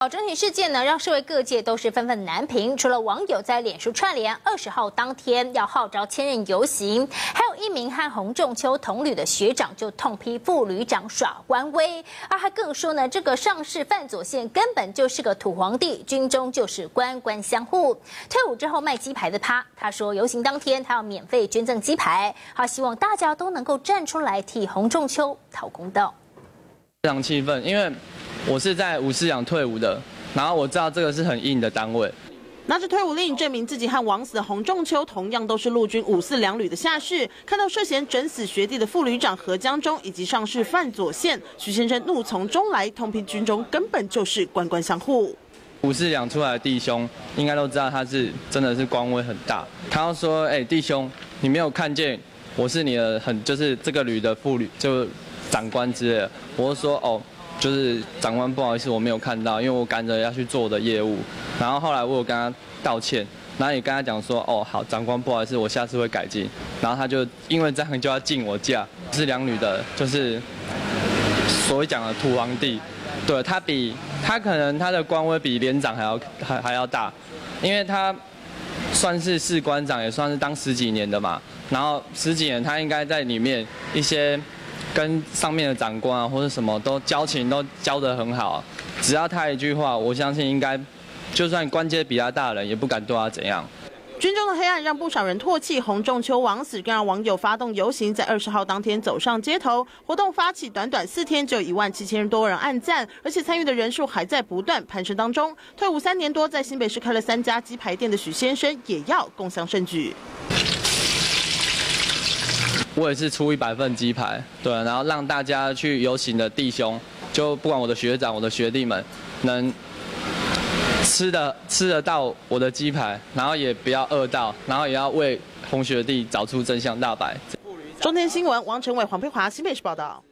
好，整体事件呢，让社会各界都是愤愤难平。除了网友在脸书串联二十号当天要号召千人游行，还有一名和洪仲秋同旅的学长就痛批副旅长耍官威，而还更说呢，这个上市范左宪根本就是个土皇帝，军中就是官官相护。退伍之后卖鸡排的他，他说游行当天他要免费捐赠鸡排，他希望大家都能够站出来替洪仲秋讨公道。非常气愤，因为。我是在五四养退伍的，然后我知道这个是很硬的单位，拿着退伍令证明自己和枉死的洪仲秋同样都是陆军五四两旅的下士。看到涉嫌整死学弟的副旅长何江忠以及上士范左宪，徐先生怒从中来，痛批军中根本就是官官相护。五四两出来的弟兄应该都知道他是真的是官威很大。他要说：“哎，弟兄，你没有看见我是你的很就是这个旅的副旅就长官之类的。”我就说：“哦。”就是长官，不好意思，我没有看到，因为我赶着要去做我的业务。然后后来我有跟他道歉，然后也跟他讲说，哦，好，长官，不好意思，我下次会改进。然后他就因为这样就要进我家，是两女的，就是所谓讲的土皇帝，对他比他可能他的官威比连长还要还还要大，因为他算是士官长，也算是当十几年的嘛。然后十几年，他应该在里面一些。跟上面的长官啊，或者什么都交情都交得很好，只要他一句话，我相信应该，就算官阶比他大的人也不敢对他怎样。军中的黑暗让不少人唾弃洪仲秋枉死，更让网友发动游行，在二十号当天走上街头。活动发起短短四天，就有一万七千多人按赞，而且参与的人数还在不断攀升当中。退伍三年多，在新北市开了三家鸡排店的许先生，也要共襄盛举。我也是出一百份鸡排，对，然后让大家去游行的弟兄，就不管我的学长、我的学弟们，能吃的吃得到我的鸡排，然后也不要饿到，然后也要为红学弟找出真相大白。中天新闻王成伟、黄佩华新北市报道。